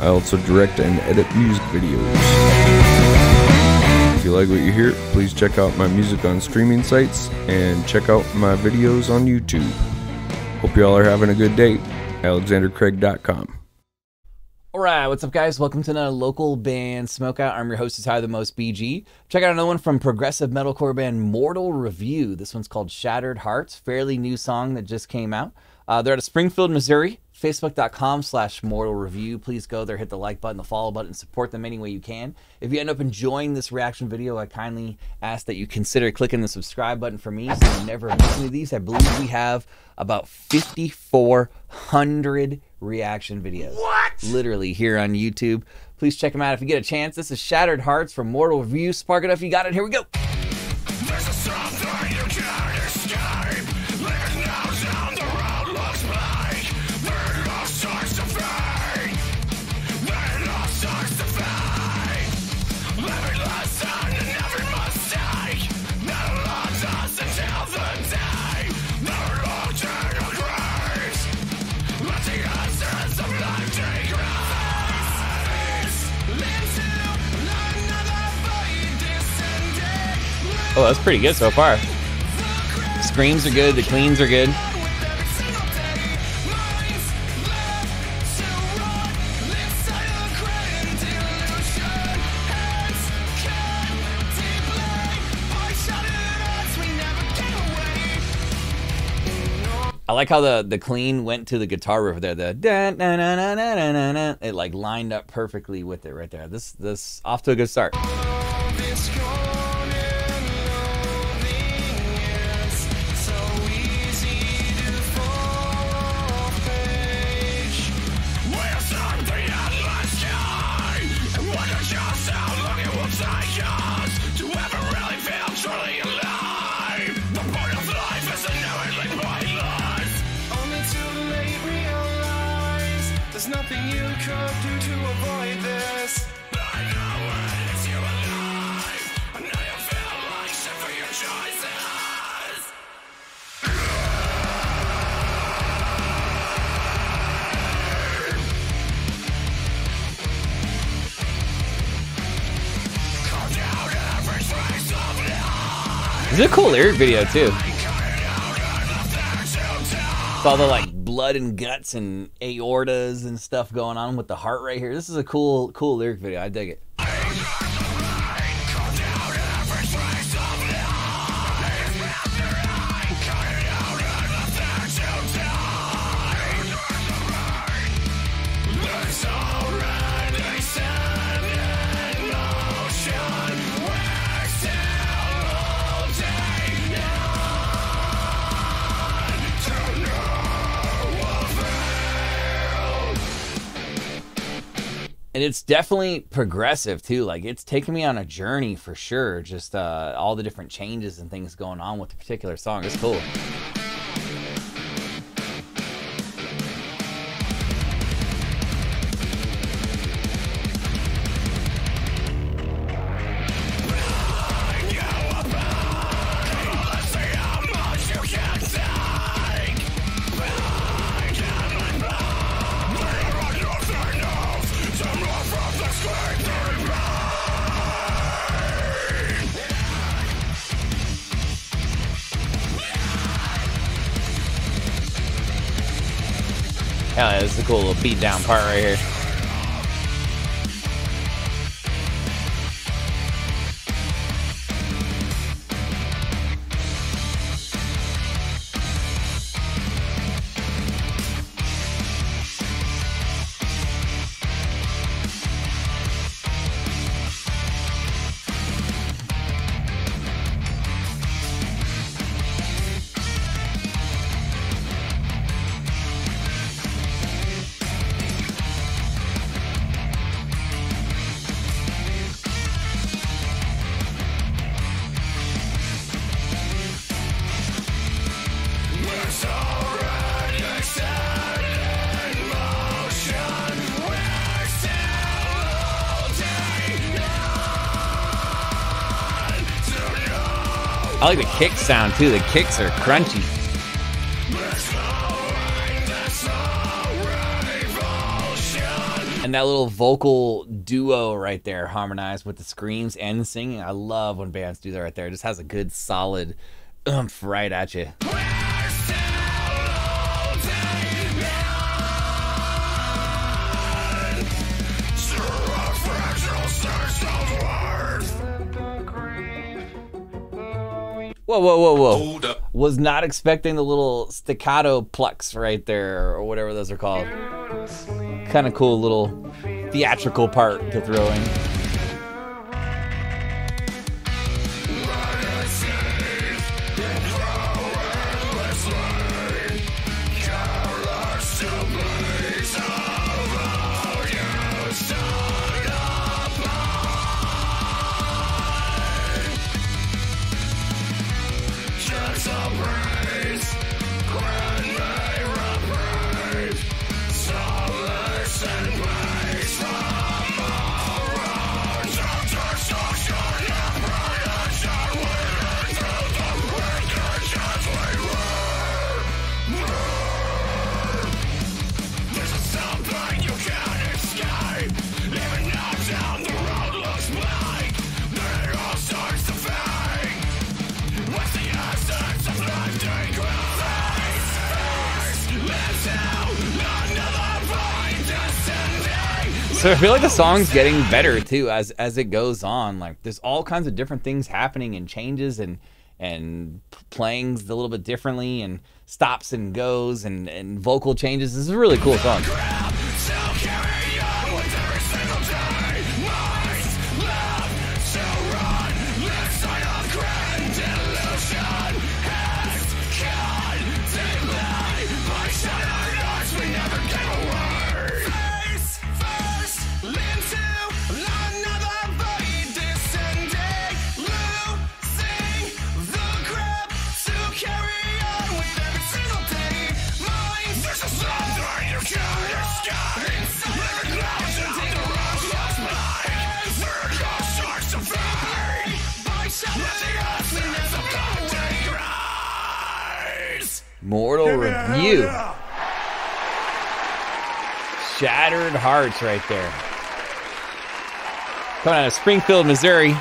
I also direct and edit music videos. If you like what you hear, please check out my music on streaming sites and check out my videos on YouTube. Hope y'all are having a good day. AlexanderCraig.com. All right, what's up, guys? Welcome to another local band Smokeout. I'm your host, is High the Most BG. Check out another one from progressive metalcore band Mortal Review. This one's called Shattered Hearts, fairly new song that just came out. Uh, they're out of Springfield, Missouri. Facebook.com slash Mortal Review. Please go there, hit the like button, the follow button, support them any way you can. If you end up enjoying this reaction video, I kindly ask that you consider clicking the subscribe button for me so you never miss any of these. I believe we have about 5,400 reaction videos. What? Literally here on YouTube. Please check them out if you get a chance. This is Shattered Hearts from Mortal Review. Spark it up if you got it. Here we go. Oh, that's pretty good so far. Screams are good, the cleans are good. I like how the the clean went to the guitar riff there. The da, na, na, na, na, na, na, na. it like lined up perfectly with it right there. This this off to a good start. Is a cool lyric video too. All the like blood and guts and aortas and stuff going on with the heart right here. This is a cool, cool lyric video. I dig it. And it's definitely progressive too. Like it's taken me on a journey for sure. Just uh, all the different changes and things going on with the particular song. It's cool Hell yeah, this is a cool little beat down part right here. I like the kick sound too. The kicks are crunchy. And that little vocal duo right there, harmonized with the screams and the singing. I love when bands do that right there. It just has a good solid oomph right at you. Whoa, whoa, whoa, whoa. Hold up. Was not expecting the little staccato plucks right there, or whatever those are called. Kind of cool little theatrical part to throw in. So I feel like the song's getting better too as as it goes on. Like there's all kinds of different things happening and changes and and p- playings a little bit differently and stops and goes and and vocal changes. This is a really cool song. Mortal Review. Shattered Hearts right there. Coming out of Springfield, Missouri.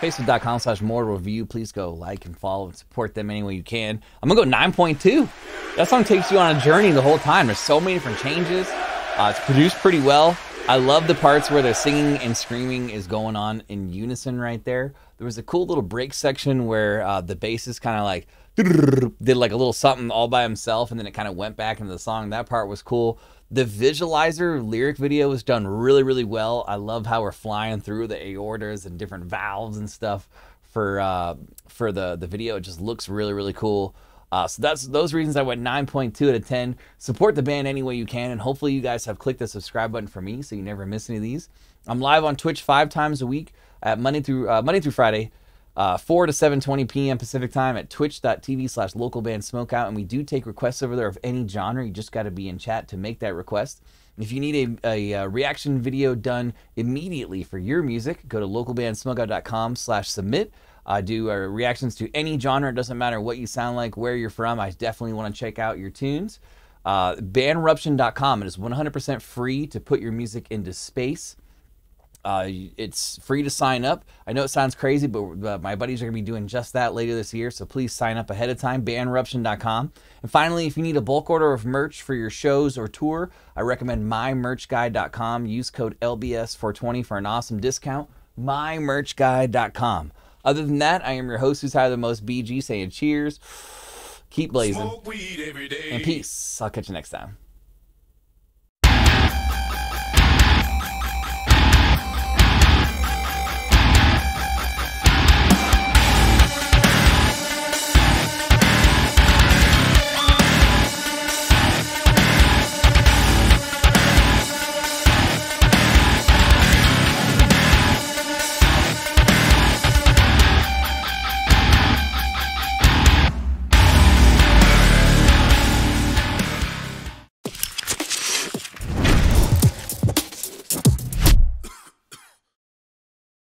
Facebook.com slash Mortal Review. Please go like and follow and support them any way you can. I'm going to go 9.2. That song takes you on a journey the whole time. There's so many different changes. Uh, it's produced pretty well. I love the parts where the singing and screaming is going on in unison right there. There was a cool little break section where uh, the bass is kind of like did like a little something all by himself and then it kind of went back into the song. That part was cool. The visualizer lyric video was done really, really well. I love how we're flying through the aortas and different valves and stuff for uh, for the the video. It just looks really, really cool. Uh, so that's those reasons I went 9.2 out of 10. Support the band any way you can, and hopefully you guys have clicked the subscribe button for me so you never miss any of these. I'm live on Twitch five times a week at Monday through uh, Monday through Friday, uh, 4 to 7.20 p.m. Pacific time at twitch.tv slash local band smokeout. And we do take requests over there of any genre. You just got to be in chat to make that request. If you need a, a, uh reaction video done immediately for your music, go to localbandsmokeout.com slash submit. I do uh, reactions to any genre. It doesn't matter what you sound like, where you're from. I definitely want to check out your tunes. Uh, bandruption.com. It is 100% free to put your music into space. Uh, it's free to sign up. I know it sounds crazy, but uh, my buddies are going to be doing just that later this year. So please sign up ahead of time, bandruption.com. And finally, if you need a bulk order of merch for your shows or tour, I recommend mymerchguy.com. Use code LBS420 for an awesome discount. Mymerchguy.com. Other than that, I am your host who's higher than most BG saying cheers, keep blazing, Smoke weed every day. and peace. I'll catch you next time.